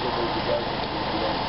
думаю, тебя